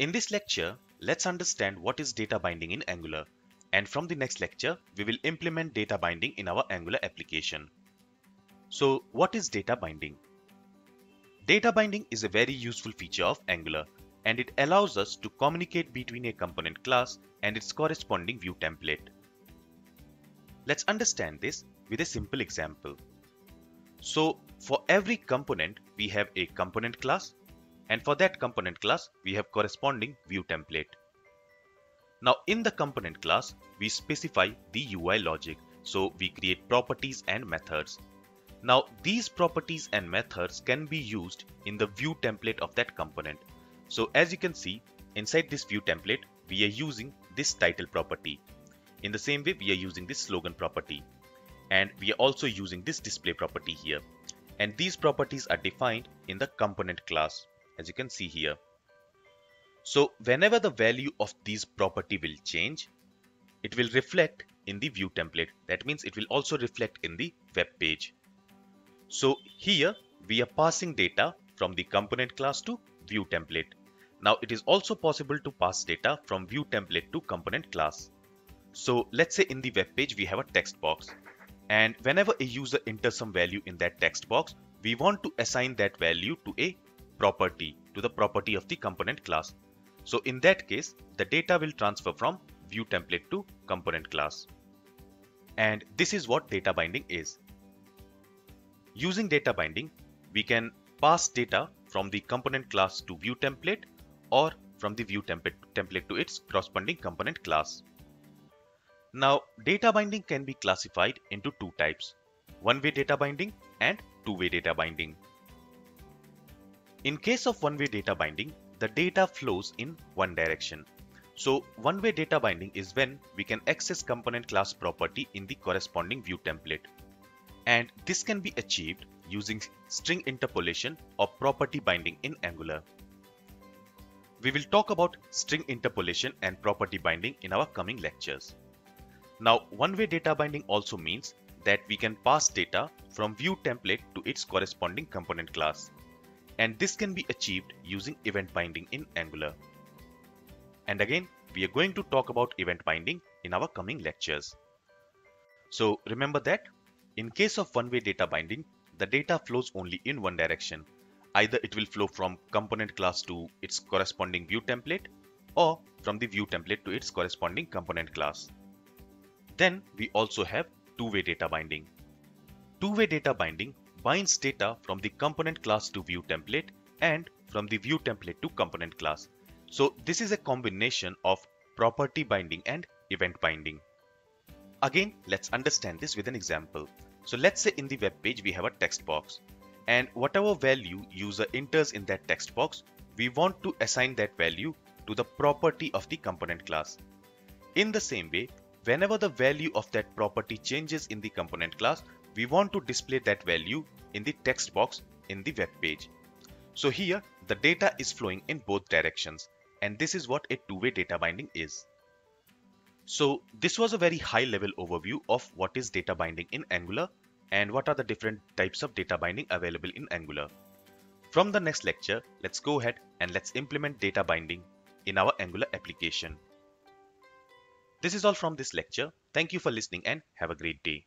In this lecture, let's understand what is data binding in Angular. And from the next lecture, we will implement data binding in our Angular application. So what is data binding? Data binding is a very useful feature of Angular and it allows us to communicate between a component class and its corresponding view template. Let's understand this with a simple example. So for every component, we have a component class and for that component class, we have corresponding view template. Now in the component class, we specify the UI logic. So we create properties and methods. Now these properties and methods can be used in the view template of that component. So as you can see, inside this view template, we are using this title property. In the same way, we are using this slogan property. And we are also using this display property here. And these properties are defined in the component class as you can see here. So whenever the value of these property will change, it will reflect in the view template. That means it will also reflect in the web page. So here we are passing data from the component class to view template. Now it is also possible to pass data from view template to component class. So let's say in the web page we have a text box and whenever a user enters some value in that text box, we want to assign that value to a property to the property of the component class. So in that case, the data will transfer from view template to component class. And this is what data binding is. Using data binding, we can pass data from the component class to view template or from the view template, template to its corresponding component class. Now, data binding can be classified into two types, one-way data binding and two-way data binding. In case of one-way data binding, the data flows in one direction. So one-way data binding is when we can access component class property in the corresponding view template. And this can be achieved using string interpolation or property binding in Angular. We will talk about string interpolation and property binding in our coming lectures. Now, one-way data binding also means that we can pass data from view template to its corresponding component class and this can be achieved using event binding in Angular. And again, we are going to talk about event binding in our coming lectures. So remember that in case of one-way data binding, the data flows only in one direction. Either it will flow from component class to its corresponding view template or from the view template to its corresponding component class. Then we also have two-way data binding. Two-way data binding binds data from the component class to view template and from the view template to component class. So this is a combination of property binding and event binding. Again, let's understand this with an example. So let's say in the web page we have a text box and whatever value user enters in that text box, we want to assign that value to the property of the component class. In the same way, whenever the value of that property changes in the component class, we want to display that value in the text box in the web page. So here the data is flowing in both directions and this is what a two-way data binding is. So this was a very high level overview of what is data binding in Angular and what are the different types of data binding available in Angular. From the next lecture, let's go ahead and let's implement data binding in our Angular application. This is all from this lecture. Thank you for listening and have a great day.